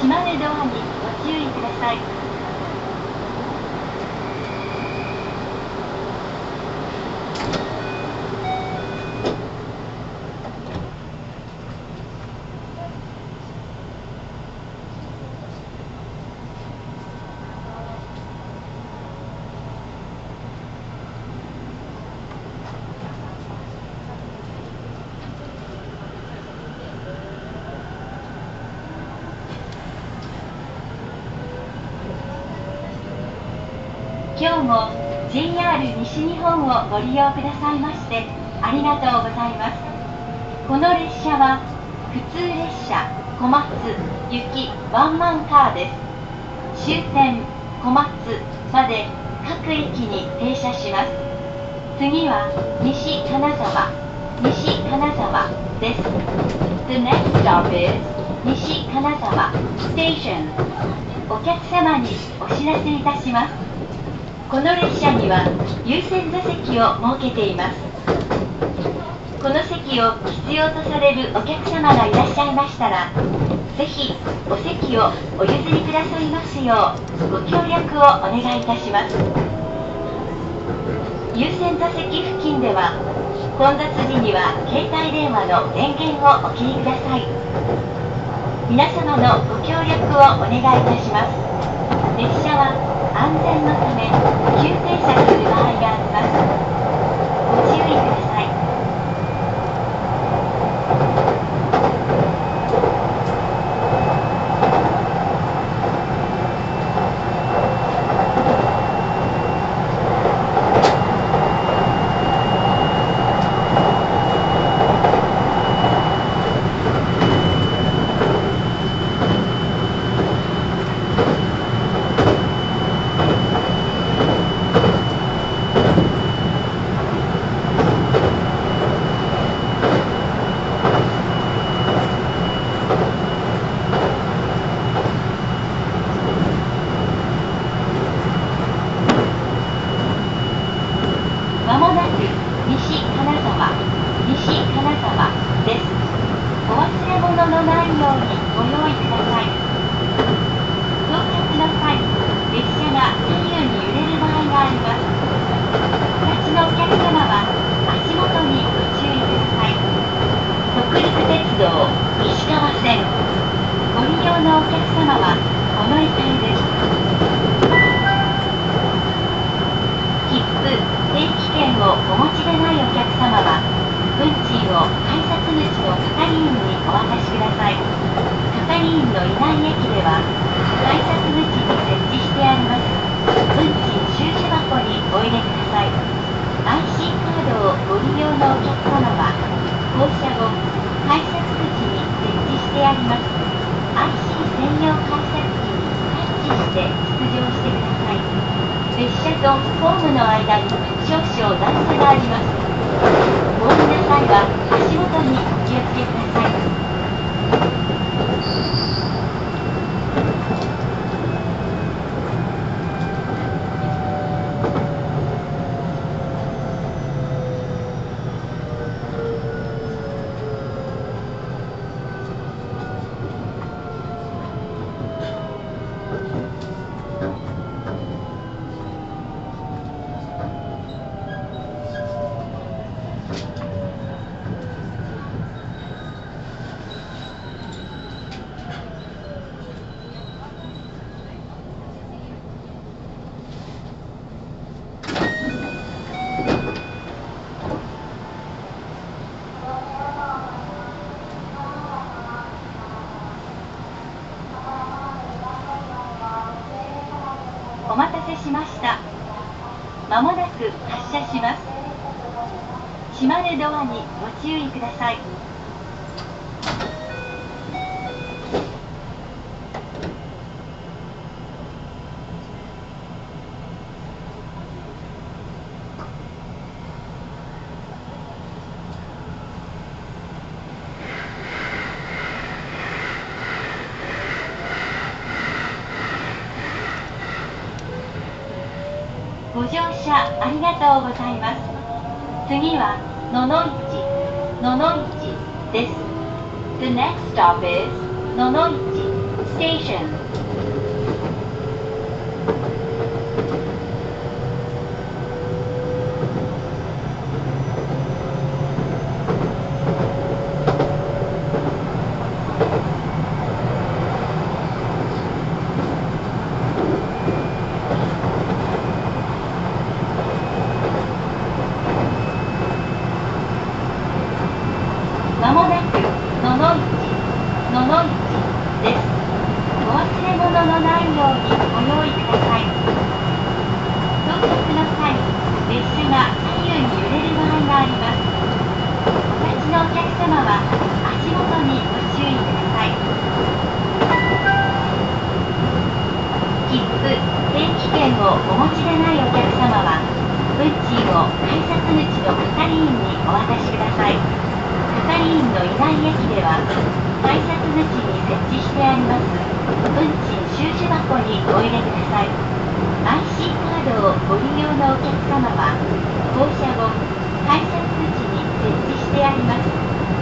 島根ドアにご注意ください今日も JR 西日本をご利用くださいましてありがとうございます。この列車は普通列車小松行きワンマンカーです。終点小松まで各駅に停車します。次は西金沢西金沢です。The next stop is 西金沢 Station お客様にお知らせいたします。この列車には優先座席を設けています。この席を必要とされるお客様がいらっしゃいましたらぜひお席をお譲りくださいますようご協力をお願いいたします。優先座席付近では混雑時には携帯電話の電源をお切りください。皆様のご協力をお願いいたします。列車は安全のため急停車する場合があります。ご注意くださいまもなく西金沢西金沢ですお忘れ物のないようにご用意ください到着の際列車が左右に揺れる場合がありますお立ちのお客様は足元にご注意ください北陸鉄道石川線ご利用のお客様はこの駅です切符定期券をお持ちでないお客様は運賃を改札口の係員にお渡しください係員のいない駅では改札口に設置してあります運賃収支箱にお入れください IC カードをご利用のお客様は降車後改札口に設置してあります IC 専用改札機にタッチして出場してください列車とホームの間に少々段差があります。お降りの際は足元にお気をつけくださいお待たせしましたまもなく発車します島根ドアにご注意ください。ご乗車ありがとうございます。次は野 Nonoichi this. The next stop is Nonoichi Station.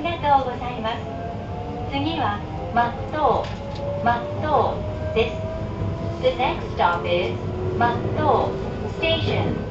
ありがとうございます。次はマットーマットーです。The next stop is マットー station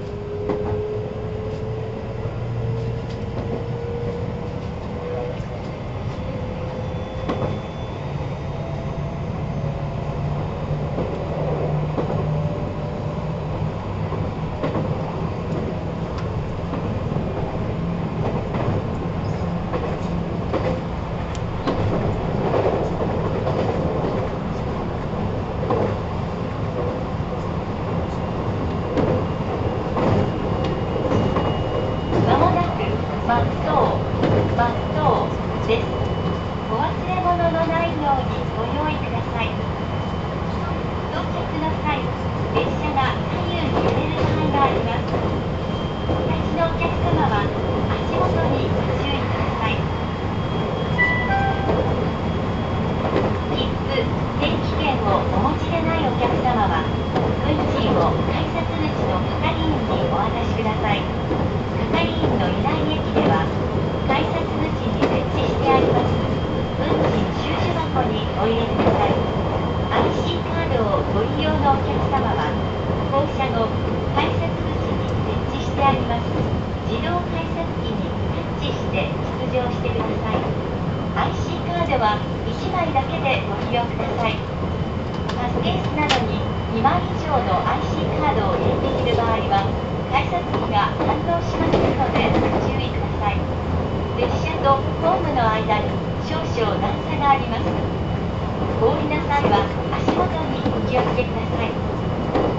あは足元にお気をつけください。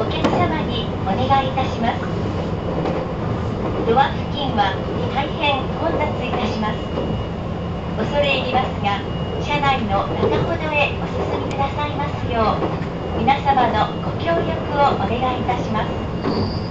お客様にお願いいたします。ドア付近は大変混雑いたします。恐れ入りますが車内の中ほどへお進みくださいますよう皆様のご協力をお願いいたします。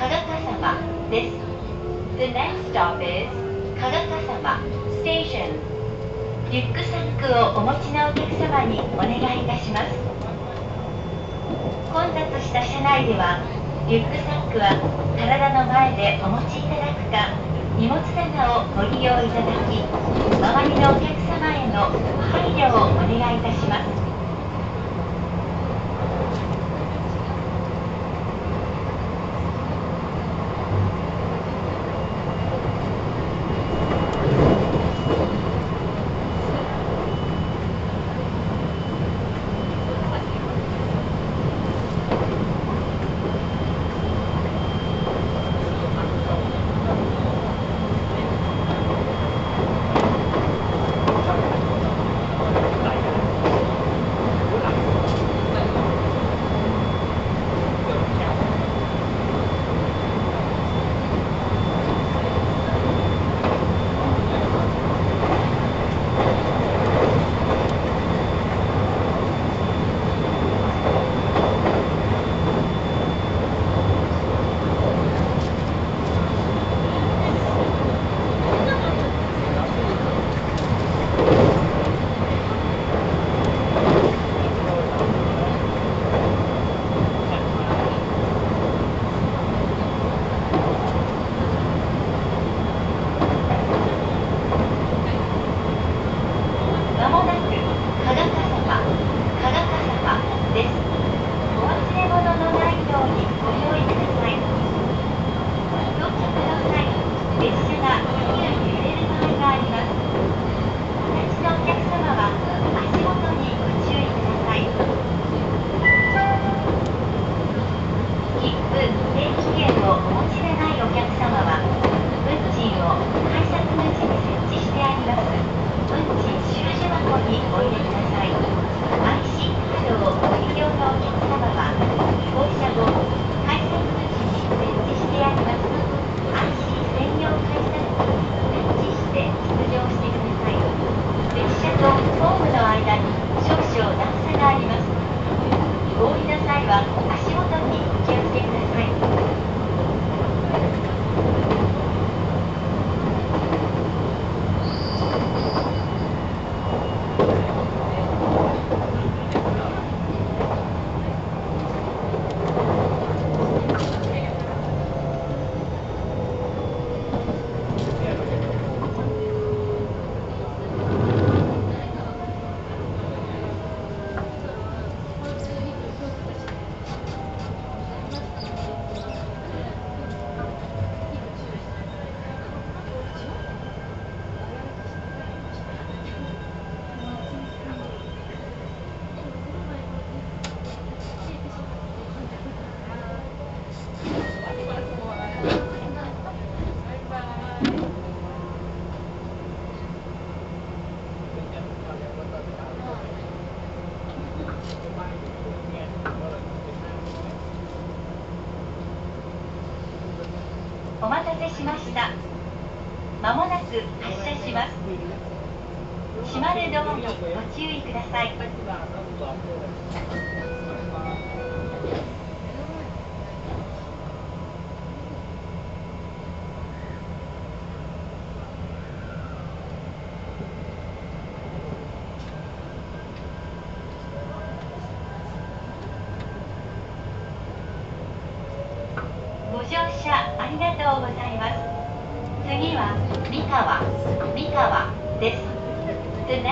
Kagakasama this. The next stop is Kagakasama station. リュックサックをお持ちのお客様にお願いいたします。混雑した車内では、リュックサックは体の前でお持ちいただくか、荷物棚をご利用いただき、周りのお客様への配慮をお願いいたします。Thank you.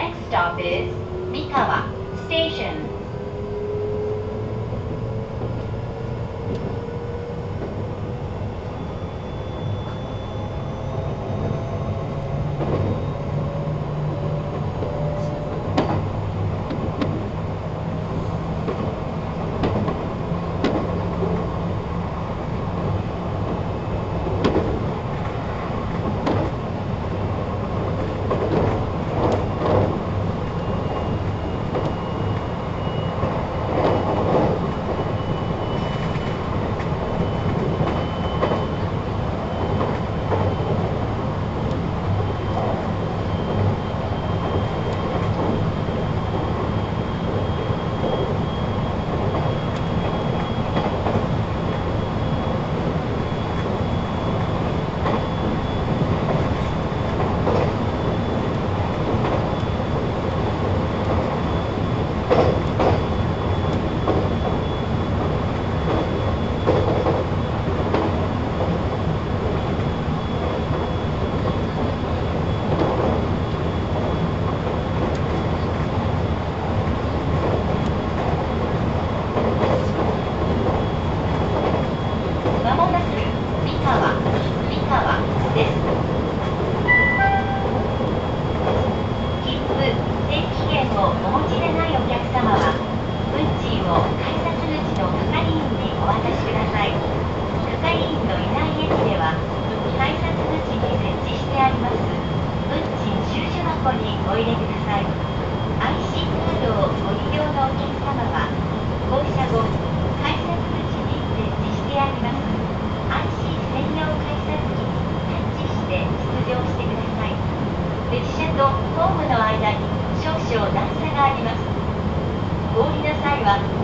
next stop is Mikawa Station.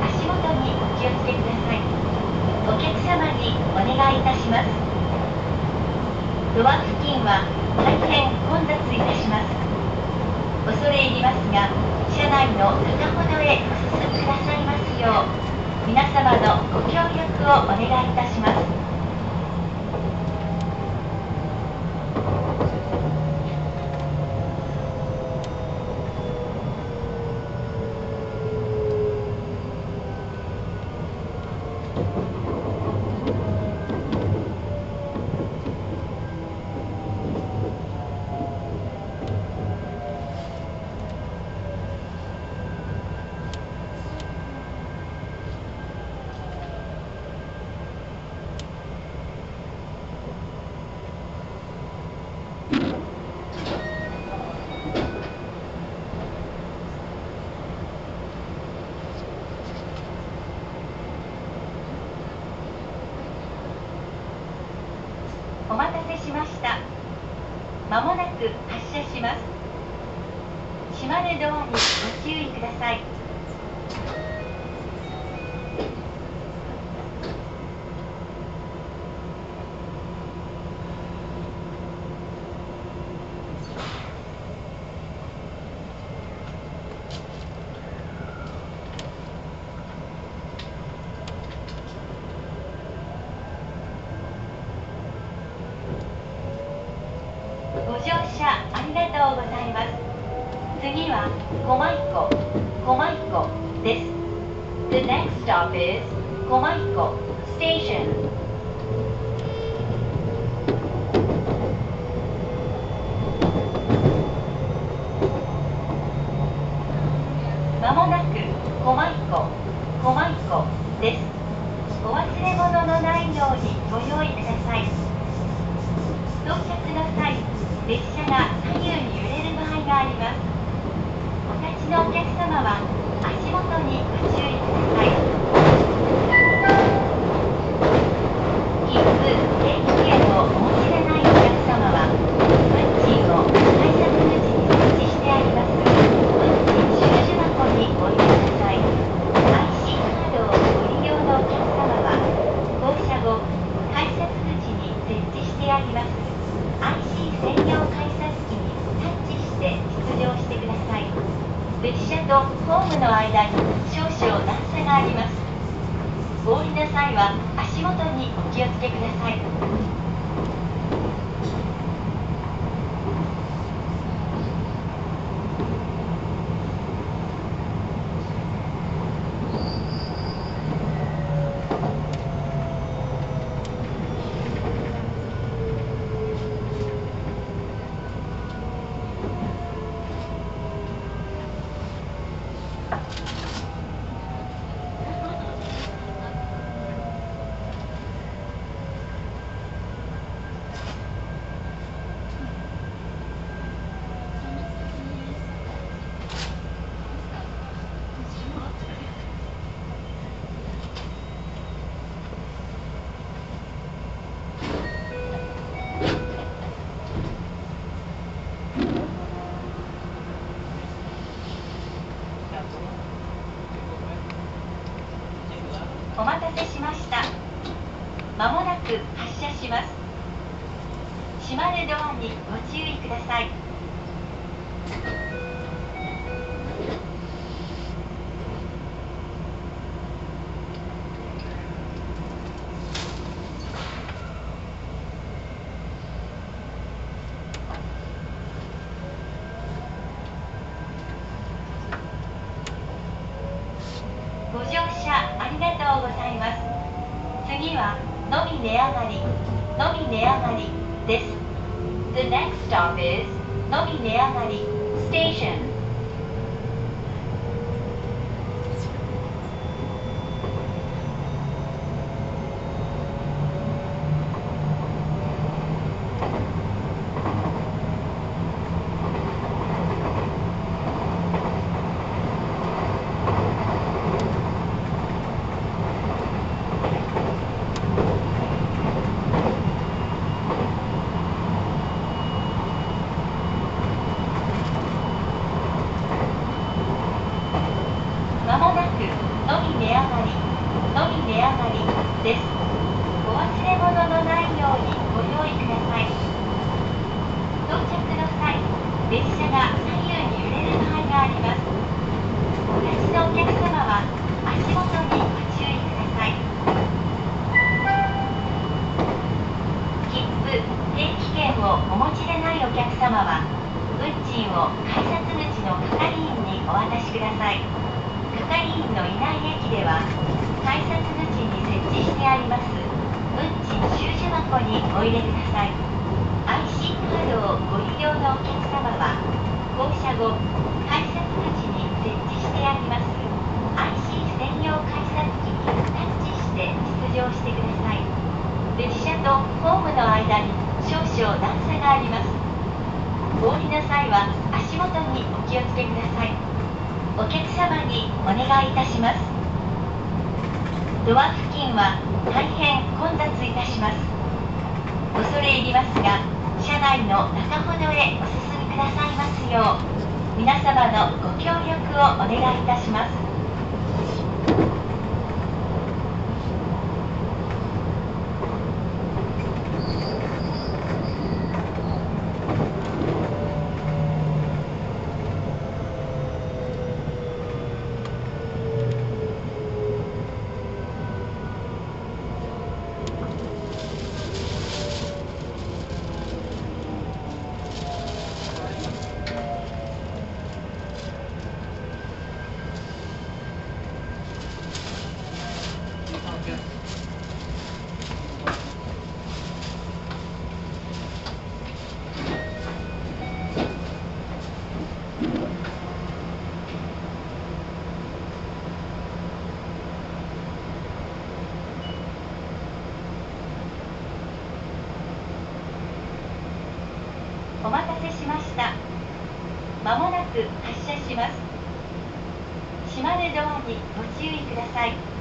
足元にお気をつけください。お客様にお願いいたします。ドア付近は大変混雑いたします。恐れ入りますが車内の片ほどへお進みくださいますよう皆様のご協力をお願いいたします。お待たせしました。まもなく発車します。閉まるドアにご注意くださいご乗車ありがとうございます次は狛江湖狛江湖です The next stop is 狛江湖 Station まもなく狛江湖狛江湖ですお忘れ物のないようにご用意ください。到着の際列車が左右に揺れる場合があります。お立ちのお客様は足元にご注意ください切符定期券をお持ちでないお客様は運賃を改札口に設置してあります運賃収受箱にお入れください IC カードをご利用のお客様は降車後改札口に設置してあります IC 専用改札機にタッチして出場してください列車とホームの間に少々段差があります。お降りの際は足元にお気をつけくださいお待たせしましたまもなく発車します閉まるドアにご注意くださいご乗車ありがとうございます。次はのみ値上がり。のみ値上がりです。The next stop is のみ値上がり Station 列車が皆様のご協力をお願いいたします。島根ドアにご注意ください。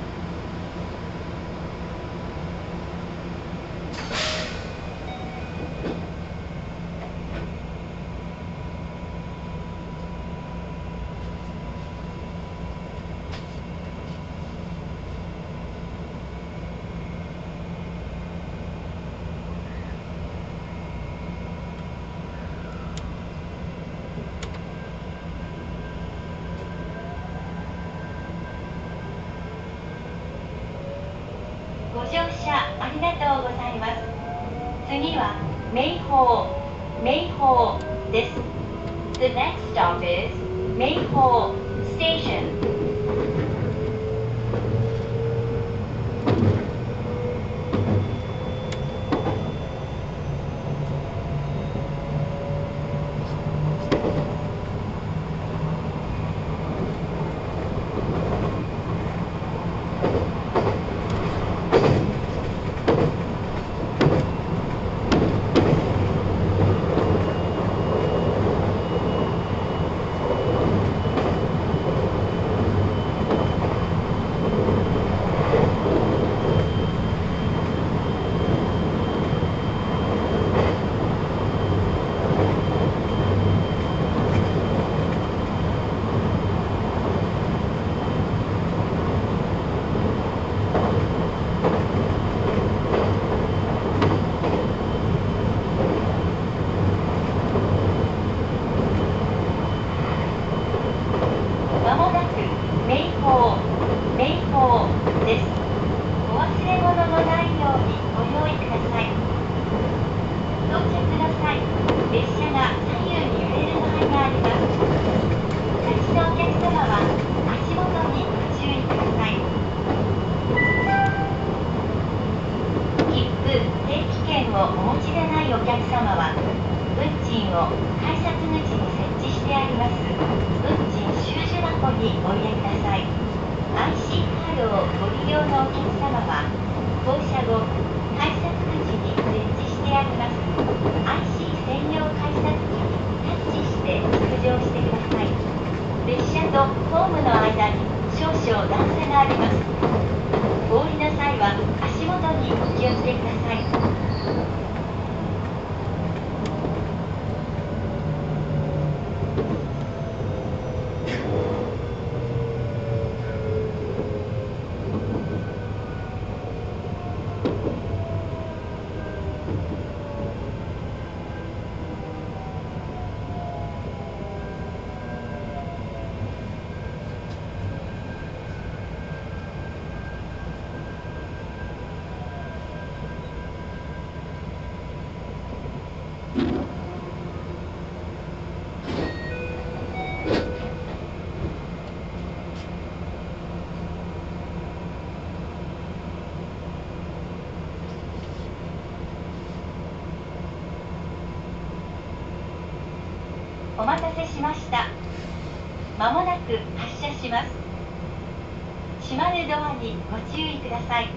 をお持ちでないお客様は運賃を改札口に設置してあります。運賃収受箱にお入れください IC カードをご利用のお客様は降車後改札口に設置してあります IC 専用改札機にタッチして出場してください列車とホームの間に少々段差があります。お降りの際は足元にお気をつけください。お待たせしました。まもなく発車します。閉まるドアにご注意ください。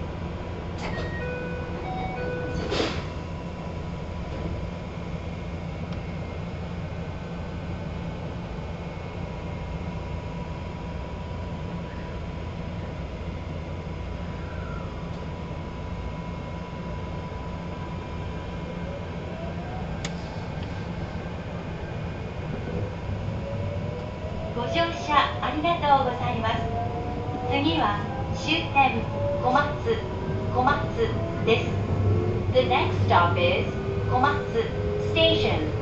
Next stop is 小松 Station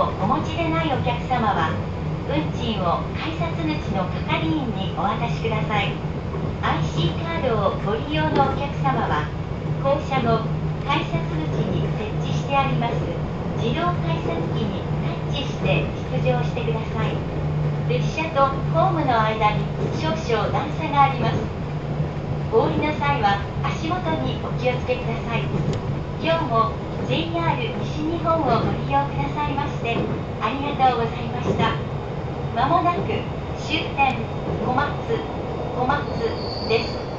をお持ちでないお客様は運賃を改札口の係員にお渡しください。IC カードをご利用のお客様は降車後改札口に設置してあります自動改札機にタッチして出場してください。列車とホームの間に少々段差があります。お降りの際は足元にお気をつけください。今日も JR 西日本をご利用くださいましてありがとうございました。まもなく終点小松小松です。